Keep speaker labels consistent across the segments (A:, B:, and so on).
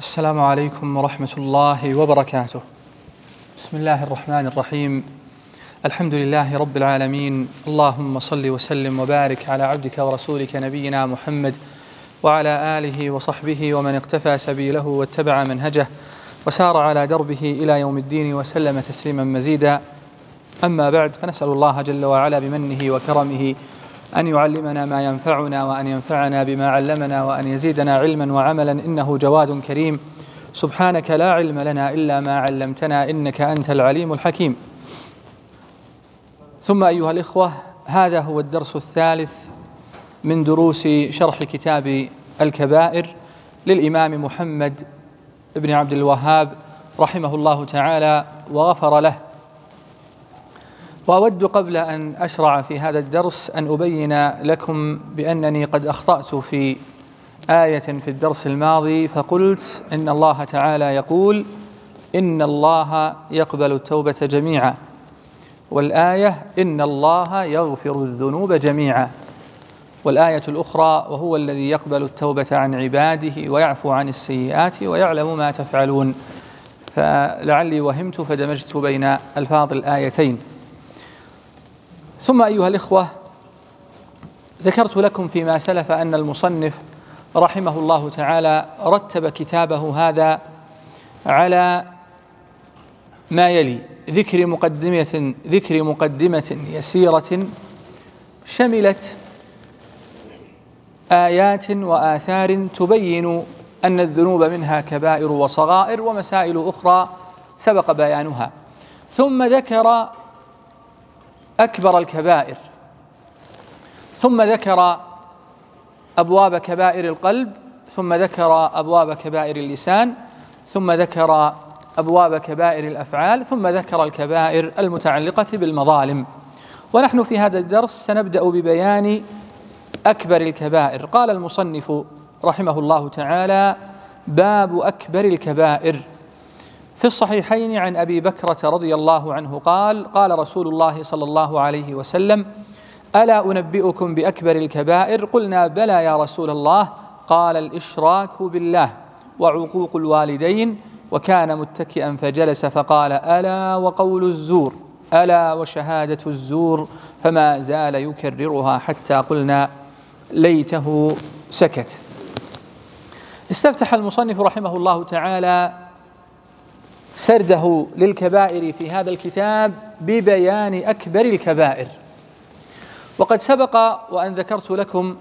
A: السلام عليكم ورحمة الله وبركاته. بسم الله الرحمن الرحيم. الحمد لله رب العالمين، اللهم صل وسلم وبارك على عبدك ورسولك نبينا محمد وعلى آله وصحبه ومن اقتفى سبيله واتبع منهجه وسار على دربه إلى يوم الدين وسلم تسليما مزيدا. أما بعد فنسأل الله جل وعلا بمنه وكرمه أن يعلمنا ما ينفعنا وأن ينفعنا بما علمنا وأن يزيدنا علما وعملا إنه جواد كريم. سبحانك لا علم لنا إلا ما علمتنا إنك أنت العليم الحكيم. ثم أيها الإخوة هذا هو الدرس الثالث من دروس شرح كتاب الكبائر للإمام محمد بن عبد الوهاب رحمه الله تعالى وغفر له وأود قبل أن أشرع في هذا الدرس أن أبين لكم بأنني قد أخطأت في آية في الدرس الماضي فقلت إن الله تعالى يقول إن الله يقبل التوبة جميعا والآية إن الله يغفر الذنوب جميعا والآية الأخرى وهو الذي يقبل التوبة عن عباده ويعفو عن السيئات ويعلم ما تفعلون فلعلي وهمت فدمجت بين ألفاظ الآيتين. ثم أيها الإخوة ذكرت لكم فيما سلف أن المصنف رحمه الله تعالى رتب كتابه هذا على ما يلي ذكر مقدمة ذكر مقدمة يسيرة شملت آيات وآثار تبين أن الذنوب منها كبائر وصغائر ومسائل أخرى سبق بيانها. ثم ذكر أكبر الكبائر. ثم ذكر أبواب كبائر القلب ثم ذكر أبواب كبائر اللسان ثم ذكر أبواب كبائر الأفعال ثم ذكر الكبائر المتعلقة بالمظالم. ونحن في هذا الدرس سنبدأ ببيان أكبر الكبائر. قال المصنف رحمه الله تعالى باب أكبر الكبائر. في الصحيحين عن أبي بكرة رضي الله عنه قال قال رسول الله صلى الله عليه وسلم ألا أنبئكم بأكبر الكبائر؟ قلنا بلى يا رسول الله. قال الإشراك بالله وعقوق الوالدين وكان متكئا فجلس فقال ألا وقول الزور ألا وشهادة الزور فما زال يكررها حتى قلنا ليته سكت استفتح المصنف رحمه الله تعالى سرده للكبائر في هذا الكتاب ببيان أكبر الكبائر. وقد سبق وأن ذكرت لكم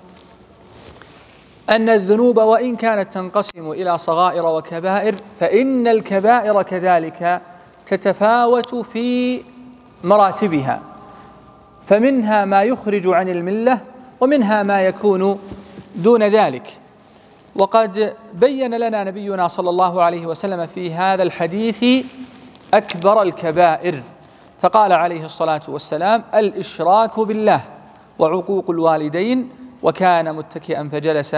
A: أن الذنوب وإن كانت تنقسم إلى صغائر وكبائر فإن الكبائر كذلك تتفاوت في مراتبها. فمنها ما يخرج عن الملة ومنها ما يكون دون ذلك. وقد بين لنا نبينا صلى الله عليه وسلم في هذا الحديث أكبر الكبائر. فقال عليه الصلاة والسلام الإشراك بالله وعقوق الوالدين وكان متكئا فجلس.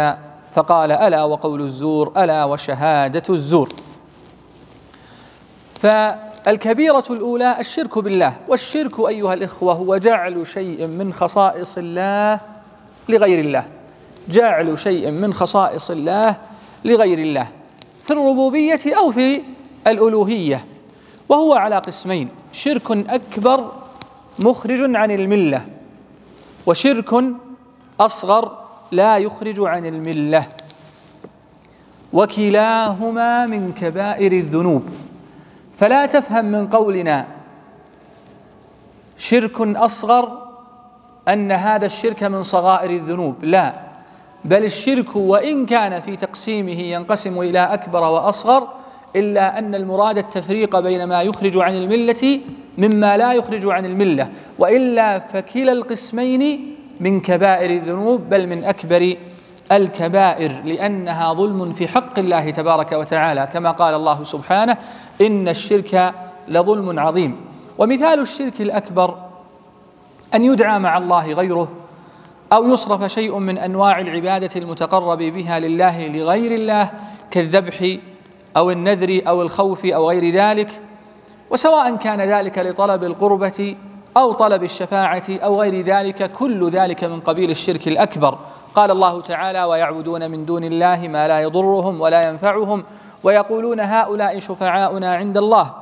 A: فقال ألا وقول الزور ألا وشهادة الزور. فالكبيرة الأولى الشرك بالله والشرك أيها الإخوة هو جعل شيء من خصائص الله لغير الله. جعل شيء من خصائص الله لغير الله في الربوبية أو في الألوهية. وهو على قسمين شرك أكبر مخرج عن الملة وشرك أصغر لا يخرج عن الملة. وكلاهما من كبائر الذنوب. فلا تفهم من قولنا شرك أصغر أن هذا الشرك من صغائر الذنوب لا. بل الشرك وإن كان في تقسيمه ينقسم إلى أكبر وأصغر إلا أن المراد التفريق بين ما يخرج عن الملة مما لا يخرج عن الملة وإلا فكلا القسمين من كبائر الذنوب بل من أكبر الكبائر لأنها ظلم في حق الله تبارك وتعالى كما قال الله سبحانه إن الشرك لظلم عظيم. ومثال الشرك الأكبر أن يدعى مع الله غيره أو يصرف شيء من أنواع العبادة المتقرب بها لله لغير الله كالذبح أو النذر أو الخوف أو غير ذلك وسواء كان ذلك لطلب القربة أو طلب الشفاعة أو غير ذلك كل ذلك من قبيل الشرك الأكبر. قال الله تعالى ويعبدون من دون الله ما لا يضرهم ولا ينفعهم ويقولون هؤلاء شفعاؤنا عند الله.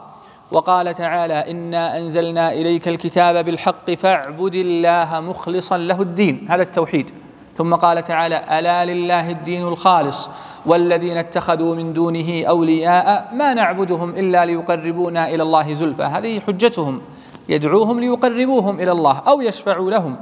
A: وقال تعالى إنا أنزلنا إليك الكتاب بالحق فاعبد الله مخلصا له الدين. هذا التوحيد. ثم قال تعالى ألا لله الدين الخالص والذين اتخذوا من دونه أولياء ما نعبدهم إلا ليقربونا إلى الله زلفى. هذه حجتهم. يدعوهم ليقربوهم إلى الله أو يشفعوا لهم.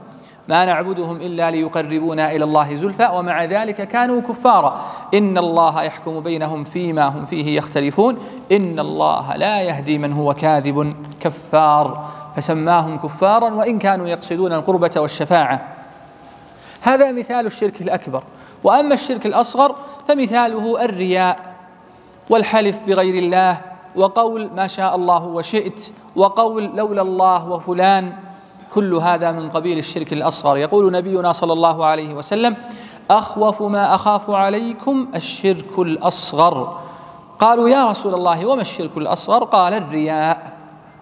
A: ما نعبدهم إلا ليقربونا إلى الله زلفى ومع ذلك كانوا كفارا. إن الله يحكم بينهم فيما هم فيه يختلفون. إن الله لا يهدي من هو كاذب كفار. فسماهم كفارا وإن كانوا يقصدون القربة والشفاعة. هذا مثال الشرك الأكبر. وأما الشرك الأصغر فمثاله الرياء والحلف بغير الله وقول ما شاء الله وشئت وقول لولا الله وفلان. كل هذا من قبيل الشرك الأصغر. يقول نبينا صلى الله عليه وسلم أخوف ما أخاف عليكم الشرك الأصغر. قالوا يا رسول الله وما الشرك الأصغر؟ قال الرياء.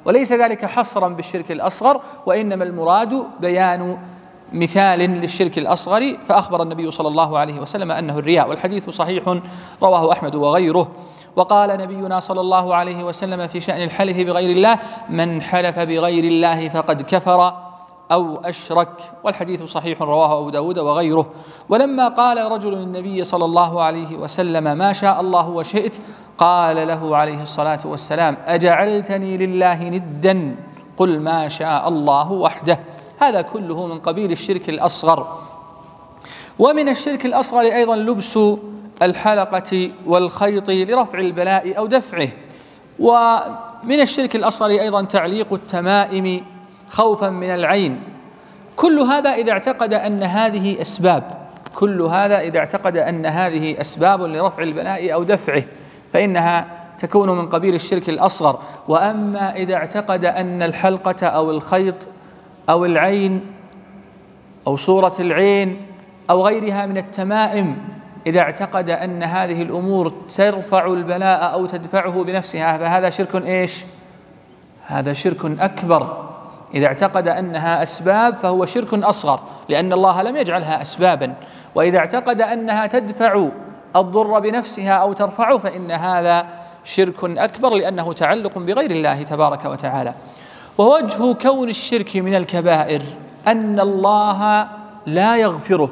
A: وليس ذلك حصرا بالشرك الأصغر وإنما المراد بيان مثال للشرك الأصغر. فأخبر النبي صلى الله عليه وسلم أنه الرياء والحديث صحيح رواه أحمد وغيره. وقال نبينا صلى الله عليه وسلم في شأن الحلف بغير الله من حلف بغير الله فقد كفر. أو أشرك والحديث صحيح رواه أبو داود وغيره. ولما قال رجل للنبي صلى الله عليه وسلم ما شاء الله وشئت قال له عليه الصلاة والسلام أجعلتني لله ندا؟ قل ما شاء الله وحده. هذا كله من قبيل الشرك الأصغر. ومن الشرك الأصغر أيضا لبس الحلقة والخيط لرفع البلاء أو دفعه. ومن الشرك الأصغر أيضا تعليق التمائم خوفا من العين. كل هذا إذا اعتقد أن هذه أسباب كل هذا إذا اعتقد أن هذه أسباب لرفع البلاء أو دفعه فإنها تكون من قبيل الشرك الأصغر. وأما إذا اعتقد أن الحلقة أو الخيط أو العين أو صورة العين أو غيرها من التمائم إذا اعتقد أن هذه الأمور ترفع البلاء أو تدفعه بنفسها فهذا شرك إيش؟ هذا شرك أكبر. إذا اعتقد أنها أسباب فهو شرك أصغر لأن الله لم يجعلها أسبابا. وإذا اعتقد أنها تدفع الضر بنفسها أو ترفعه فإن هذا شرك أكبر لأنه تعلق بغير الله تبارك وتعالى. ووجه كون الشرك من الكبائر أن الله لا يغفره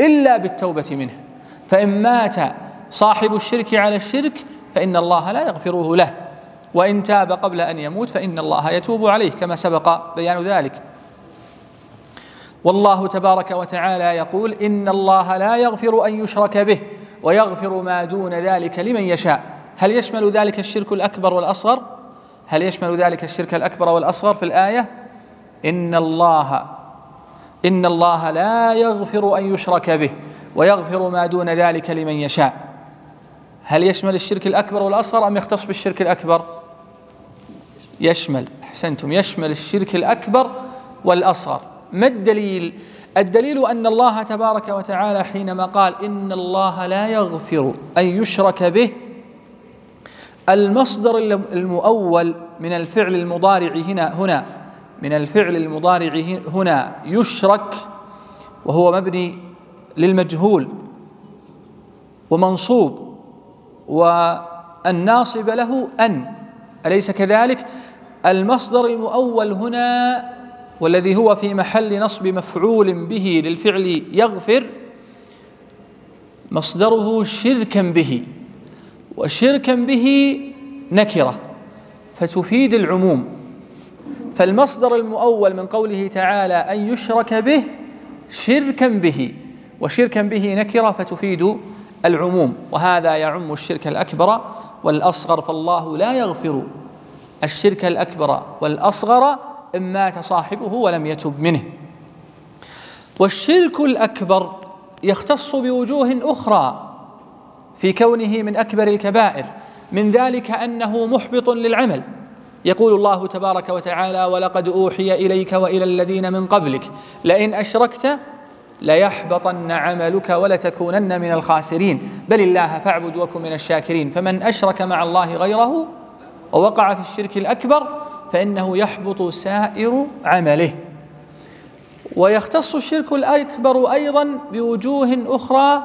A: إلا بالتوبة منه. فإن مات صاحب الشرك على الشرك فإن الله لا يغفره له. وإن تاب قبل أن يموت فإن الله يتوب عليه كما سبق بيان ذلك. والله تبارك وتعالى يقول إن الله لا يغفر أن يشرك به ويغفر ما دون ذلك لمن يشاء. هل يشمل ذلك الشرك الأكبر والأصغر؟ هل يشمل ذلك الشرك الأكبر والأصغر في الآية؟ إن الله إن الله لا يغفر أن يشرك به ويغفر ما دون ذلك لمن يشاء. هل يشمل الشرك الأكبر والأصغر أم يختص بالشرك الأكبر؟ يشمل أحسنتم يشمل الشرك الأكبر والأصغر. ما الدليل؟ الدليل أن الله تبارك وتعالى حينما قال إن الله لا يغفر أن يشرك به المصدر المؤول من الفعل المضارع هنا هنا من الفعل المضارع هنا يشرك وهو مبني للمجهول ومنصوب والناصب له أن أليس كذلك؟ المصدر المؤول هنا والذي هو في محل نصب مفعول به للفعل يغفر مصدره شركا به وشركا به نكرة فتفيد العموم. فالمصدر المؤول من قوله تعالى أن يشرك به شركا به وشركا به نكرة فتفيد العموم. وهذا يعم الشرك الأكبر والأصغر فالله لا يغفر الشرك الأكبر والأصغر إن مات صاحبه ولم يتب منه. والشرك الأكبر يختص بوجوه أخرى في كونه من أكبر الكبائر من ذلك أنه محبط للعمل. يقول الله تبارك وتعالى ولقد أوحي إليك وإلى الذين من قبلك لئن أشركت ليحبطن عملك ولتكونن من الخاسرين. بل الله فاعبد وكن من الشاكرين فمن أشرك مع الله غيره ووقع في الشرك الأكبر فإنه يحبط سائر عمله. ويختص الشرك الأكبر أيضا بوجوه أخرى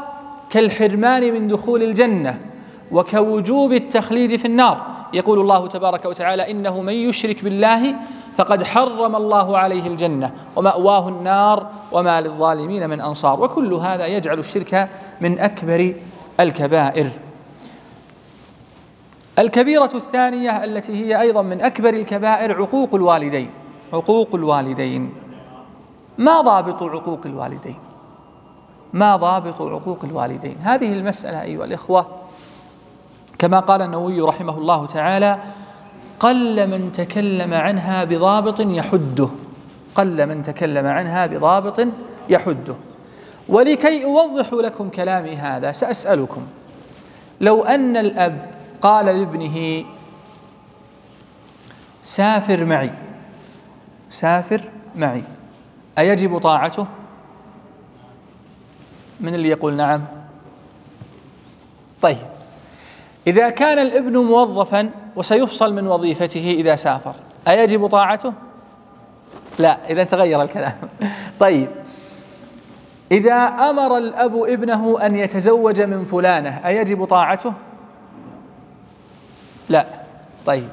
A: كالحرمان من دخول الجنة وكوجوب التخليد في النار. يقول الله تبارك وتعالى إنه من يشرك بالله فقد حرم الله عليه الجنة ومأواه النار وما للظالمين من أنصار. وكل هذا يجعل الشرك من أكبر الكبائر. الكبيرة الثانية التي هي أيضا من أكبر الكبائر عقوق الوالدين. عقوق الوالدين. ما ضابط عقوق الوالدين؟ ما ضابط عقوق الوالدين؟ هذه المسألة أيها الإخوة كما قال النووي رحمه الله تعالى قل من تكلم عنها بضابط يحده. قل من تكلم عنها بضابط يحده. ولكي أوضح لكم كلامي هذا سأسألكم لو أن الأب قال لابنه سافر معي. سافر معي. أيجب طاعته؟ من اللي يقول نعم؟ طيب. إذا كان الابن موظفا وسيفصل من وظيفته إذا سافر أيجب طاعته؟ لا إذا تغير الكلام. طيب. إذا أمر الأب ابنه أن يتزوج من فلانة أيجب طاعته؟ لا. طيب.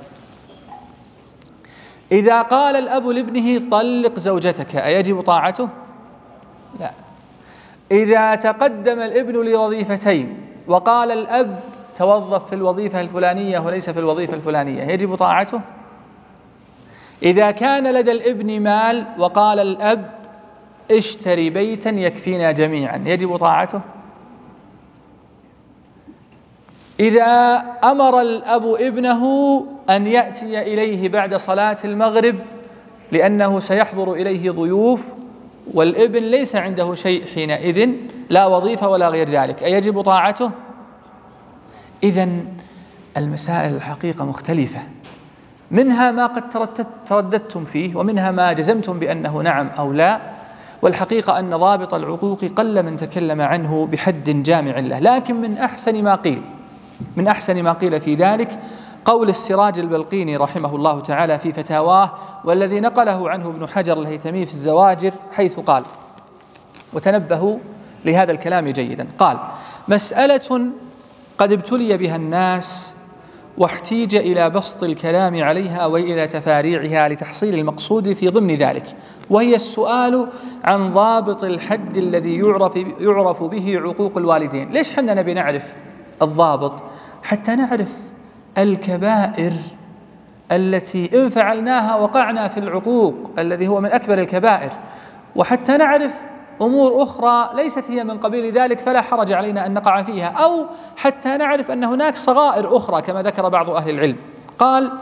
A: إذا قال الأب لابنه طلق زوجتك أيجب طاعته؟ لا. إذا تقدم الابن لوظيفتين وقال الأب توظف في الوظيفة الفلانية وليس في الوظيفة الفلانية يجب طاعته؟ إذا كان لدى الابن مال وقال الأب اشتري بيتا يكفينا جميعا يجب طاعته؟ إذا أمر الأب ابنه أن يأتي إليه بعد صلاة المغرب لأنه سيحضر إليه ضيوف والابن ليس عنده شيء حينئذ لا وظيفة ولا غير ذلك. أيجب طاعته؟ إذا المسائل الحقيقة مختلفة. منها ما قد ترددتم فيه ومنها ما جزمتم بأنه نعم أو لا. والحقيقة أن ضابط العقوق قل من تكلم عنه بحد جامع له لكن من أحسن ما قيل. من أحسن ما قيل في ذلك قول السراج البلقيني رحمه الله تعالى في فتاواه والذي نقله عنه ابن حجر الهيتمي في الزواجر حيث قال وتنبهوا لهذا الكلام جيدا. قال مسألة قد ابتلي بها الناس واحتيج إلى بسط الكلام عليها وإلى تفاريعها لتحصيل المقصود في ضمن ذلك وهي السؤال عن ضابط الحد الذي يعرف يعرف به عقوق الوالدين. ليش حنا نبي نعرف الضابط حتى نعرف الكبائر التي ان فعلناها وقعنا في العقوق الذي هو من أكبر الكبائر. وحتى نعرف أمور أخرى ليست هي من قبيل ذلك فلا حرج علينا أن نقع فيها. أو حتى نعرف أن هناك صغائر أخرى كما ذكر بعض أهل العلم. قال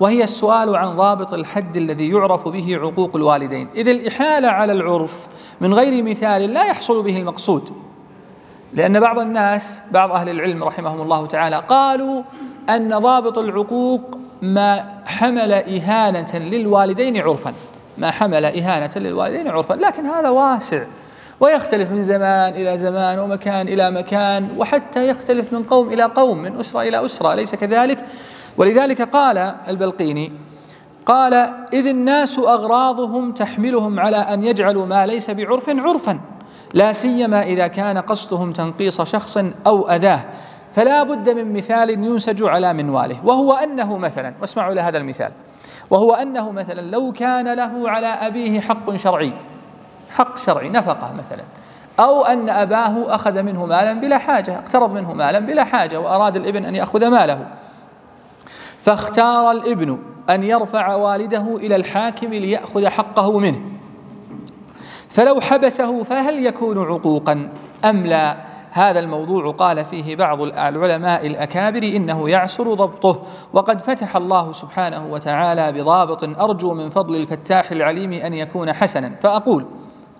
A: وهي السؤال عن ضابط الحد الذي يعرف به عقوق الوالدين. إذ الإحالة على العرف من غير مثال لا يحصل به المقصود. لأن بعض الناس بعض أهل العلم رحمهم الله تعالى قالوا أن ضابط العقوق ما حمل إهانة للوالدين عرفا. ما حمل إهانة للوالدين عرفا. لكن هذا واسع ويختلف من زمان إلى زمان ومكان إلى مكان وحتى يختلف من قوم إلى قوم من أسرة إلى أسرة أليس كذلك؟ ولذلك قال البلقيني قال إذ الناس أغراضهم تحملهم على أن يجعلوا ما ليس بعرف عرفا. لا سيما إذا كان قصدهم تنقيص شخص أو أذاه. فلا بد من مثال ينسج على منواله. وهو أنه مثلا واسمعوا لهذا المثال. وهو أنه مثلا لو كان له على أبيه حق شرعي حق شرعي نفقة مثلا أو أن أباه أخذ منه مالا بلا حاجة اقترض منه مالا بلا حاجة وأراد الإبن أن يأخذ ماله. فاختار الإبن أن يرفع والده إلى الحاكم ليأخذ حقه منه. فلو حبسه فهل يكون عقوقا؟ أم لا؟ هذا الموضوع قال فيه بعض العلماء الأكابر إنه يعسر ضبطه وقد فتح الله سبحانه وتعالى بضابط أرجو من فضل الفتاح العليم أن يكون حسنا. فأقول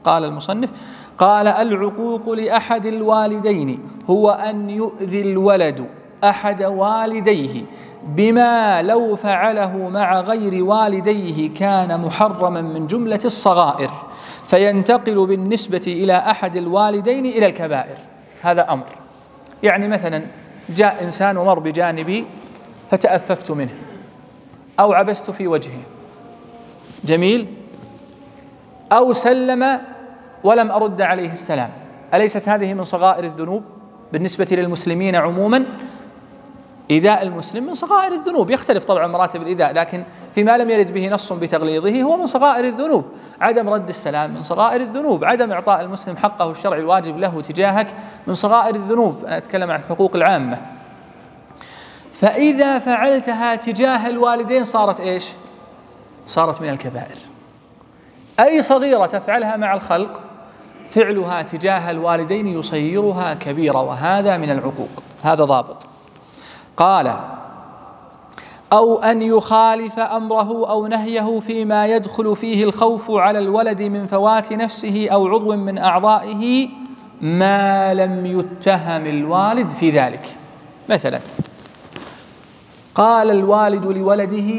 A: قال المصنف قال العقوق لأحد الوالدين هو أن يؤذي الولد. أحد والديه بما لو فعله مع غير والديه كان محرما من جملة الصغائر فينتقل بالنسبة إلى أحد الوالدين إلى الكبائر. هذا أمر. يعني مثلا جاء إنسان ومر بجانبي فتأففت منه أو عبست في وجهه. جميل؟ أو سلم ولم أرد عليه السلام. أليست هذه من صغائر الذنوب بالنسبة للمسلمين عموما؟ إيذاء المسلم من صغائر الذنوب. يختلف طبعا مراتب الإيذاء لكن فيما لم يرد به نص بتغليظه هو من صغائر الذنوب. عدم رد السلام من صغائر الذنوب. عدم إعطاء المسلم حقه الشرعي الواجب له تجاهك من صغائر الذنوب. أنا أتكلم عن حقوق العامة. فإذا فعلتها تجاه الوالدين صارت إيش؟ صارت من الكبائر. أي صغيرة تفعلها مع الخلق فعلها تجاه الوالدين يصيرها كبيرة وهذا من العقوق. هذا ضابط. قال أو أن يخالف أمره أو نهيه فيما يدخل فيه الخوف على الولد من فوات نفسه أو عضو من أعضائه ما لم يتهم الوالد في ذلك. مثلا قال الوالد لولده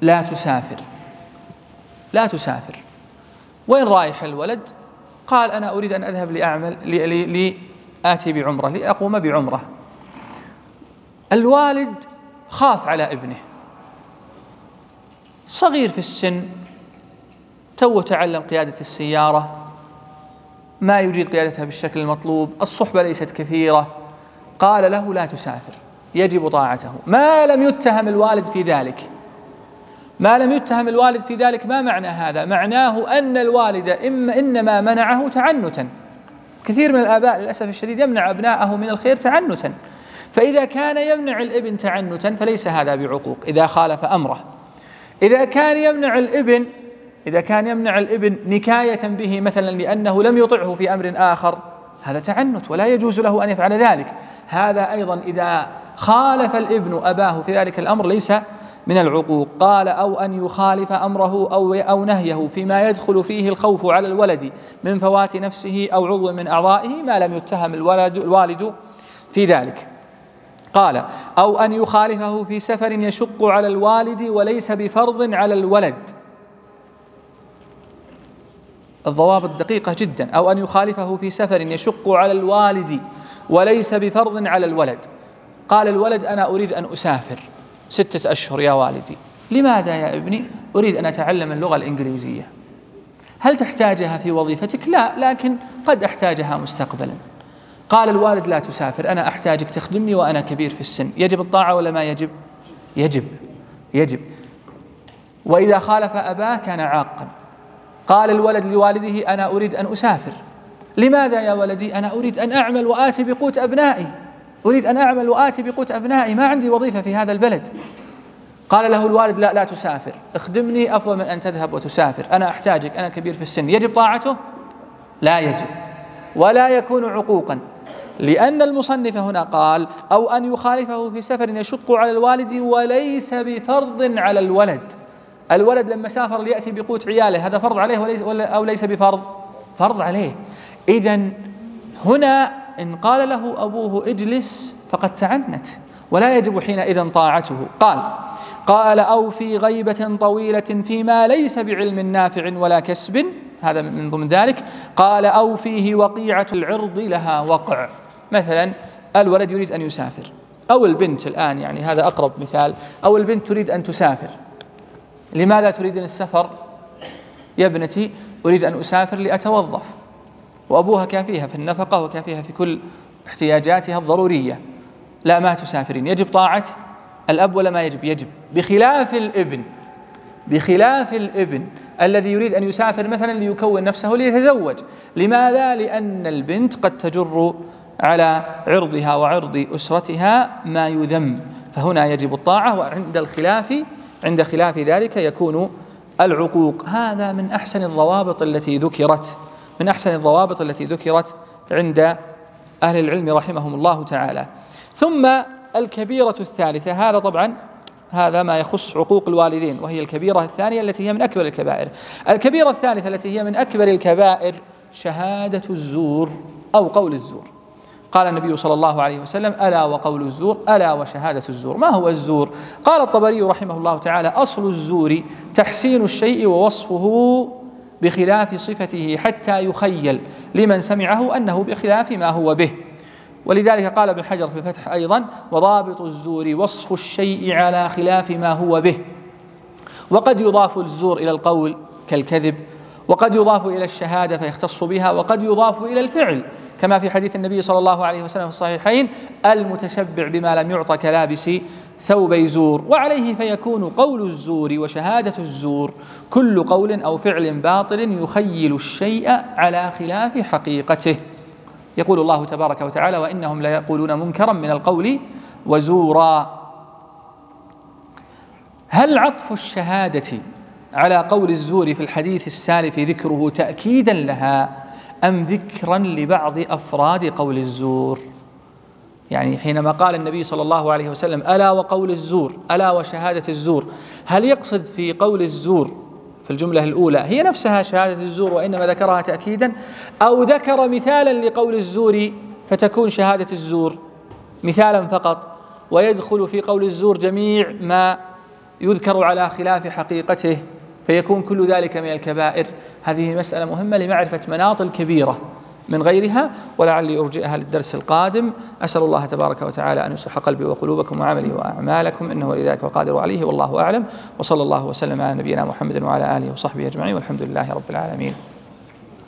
A: لا تسافر لا تسافر. وين رايح الولد؟ قال أنا أريد أن أذهب لأعمل لآتي بعمرة لأقوم بعمرة. الوالد خاف على ابنه. صغير في السن تو تعلم قيادة السيارة. ما يجيد قيادتها بالشكل المطلوب الصحبة ليست كثيرة. قال له لا تسافر يجب طاعته. ما لم يتهم الوالد في ذلك. ما لم يتهم الوالد في ذلك ما معنى هذا؟ معناه أن الوالد إما إنما منعه تعنتا. كثير من الآباء للأسف الشديد يمنع أبناءه من الخير تعنتا. فإذا كان يمنع الإبن تعنتا فليس هذا بعقوق إذا خالف أمره. إذا كان يمنع الإبن إذا كان يمنع الإبن نكاية به مثلا لأنه لم يطعه في أمر آخر هذا تعنت ولا يجوز له أن يفعل ذلك. هذا أيضا إذا خالف الإبن أباه في ذلك الأمر ليس من العقوق. قال أو أن يخالف أمره أو أو نهيه فيما يدخل فيه الخوف على الولد من فوات نفسه أو عضو من أعضائه ما لم يتهم الولد الوالد في ذلك. قال أو أن يخالفه في سفر يشق على الوالد وليس بفرض على الولد. الضوابط دقيقة جدا. أو أن يخالفه في سفر يشق على الوالد وليس بفرض على الولد. قال الولد أنا أريد أن أسافر. ستة أشهر يا والدي. لماذا يا ابني؟ أريد أن أتعلم اللغة الإنجليزية. هل تحتاجها في وظيفتك؟ لا لكن قد أحتاجها مستقبلا. قال الوالد لا تسافر أنا أحتاجك تخدمني وأنا كبير في السن. يجب الطاعة ولا ما يجب؟ يجب. يجب. وإذا خالف أباه كان عاقا. قال الولد لوالده أنا أريد أن أسافر. لماذا يا ولدي؟ أنا أريد أن أعمل وآتي بقوت أبنائي. أريد أن أعمل وآتي بقوت أبنائي. ما عندي وظيفة في هذا البلد. قال له الوالد لا لا تسافر. اخدمني أفضل من أن تذهب وتسافر. أنا أحتاجك أنا كبير في السن. يجب طاعته؟ لا يجب. ولا يكون عقوقا. لأن المصنف هنا قال أو أن يخالفه في سفر يشق على الوالد وليس بفرض على الولد. الولد لما سافر ليأتي بقوت عياله هذا فرض عليه وليس أو ليس بفرض؟ فرض عليه. إذا هنا إن قال له أبوه اجلس فقد تعنت. ولا يجب حينئذ طاعته. قال قال أو في غيبة طويلة فيما ليس بعلم نافع ولا كسب. هذا من ضمن ذلك. قال أو فيه وقيعة العرض لها وقع. مثلا الولد يريد أن يسافر. أو البنت الآن يعني هذا أقرب مثال. أو البنت تريد أن تسافر. لماذا تريدين السفر؟ يا ابنتي أريد أن أسافر لأتوظف. وأبوها كافيها في النفقة وكافيها في كل احتياجاتها الضرورية. لا ما تسافرين. يجب طاعة الأب ولا ما يجب؟ يجب. بخلاف الإبن بخلاف الإبن الذي يريد أن يسافر مثلا ليكون نفسه ليتزوج. لماذا؟ لأن البنت قد تجر على عرضها وعرض أسرتها ما يذم. فهنا يجب الطاعة وعند الخلاف عند خلاف ذلك يكون العقوق. هذا من أحسن الضوابط التي ذكرت من أحسن الضوابط التي ذكرت عند أهل العلم رحمهم الله تعالى. ثم الكبيرة الثالثة هذا طبعا هذا ما يخص عقوق الوالدين وهي الكبيرة الثانية التي هي من أكبر الكبائر. الكبيرة الثالثة التي هي من أكبر الكبائر شهادة الزور أو قول الزور. قال النبي صلى الله عليه وسلم ألا وقول الزور ألا وشهادة الزور. ما هو الزور؟ قال الطبري رحمه الله تعالى أصل الزور تحسين الشيء ووصفه بخلاف صفته حتى يخيل لمن سمعه أنه بخلاف ما هو به. ولذلك قال ابن حجر في الفتح أيضا وضابط الزور وصف الشيء على خلاف ما هو به. وقد يضاف الزور إلى القول كالكذب وقد يضاف إلى الشهادة فيختص بها وقد يضاف إلى الفعل. كما في حديث النبي صلى الله عليه وسلم في الصحيحين المتشبع بما لم يعط كلابس ثوبي زور. وعليه فيكون قول الزور وشهادة الزور. كل قول أو فعل باطل يخيل الشيء على خلاف حقيقته. يقول الله تبارك وتعالى وإنهم ليقولون منكرا من القول وزورا. هل عطف الشهادة على قول الزور في الحديث السالف ذكره تأكيدا لها أم ذكرا لبعض أفراد قول الزور؟ يعني حينما قال النبي صلى الله عليه وسلم ألا وقول الزور ألا وشهادة الزور هل يقصد في قول الزور في الجملة الأولى هي نفسها شهادة الزور وإنما ذكرها تأكيدا أو ذكر مثالا لقول الزور فتكون شهادة الزور مثالا فقط ويدخل في قول الزور جميع ما يذكر على خلاف حقيقته فيكون كل ذلك من الكبائر. هذه مسألة مهمة لمعرفة مناط الكبيرة من غيرها ولعلي أرجئها للدرس القادم. أسأل الله تبارك وتعالى أن يصلح قلبي وقلوبكم وعملي وأعمالكم إنه لذلك القادر عليه والله أعلم. وصلى الله وسلم على نبينا محمد وعلى آله وصحبه أجمعين والحمد لله رب العالمين.